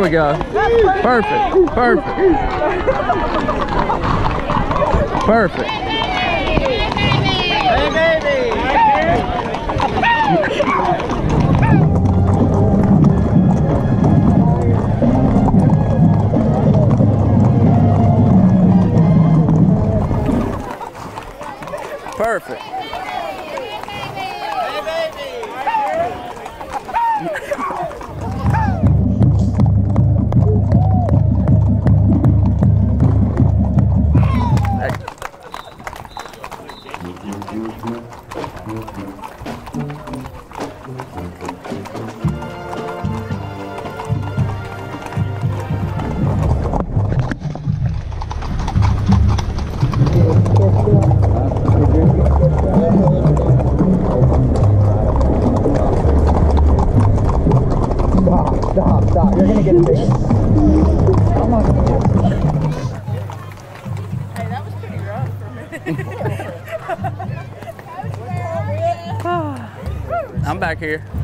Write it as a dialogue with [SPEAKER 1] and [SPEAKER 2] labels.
[SPEAKER 1] we go. Perfect. Perfect. Perfect. Perfect.
[SPEAKER 2] Stop, stop. You're gonna get a big.
[SPEAKER 1] I'm back here.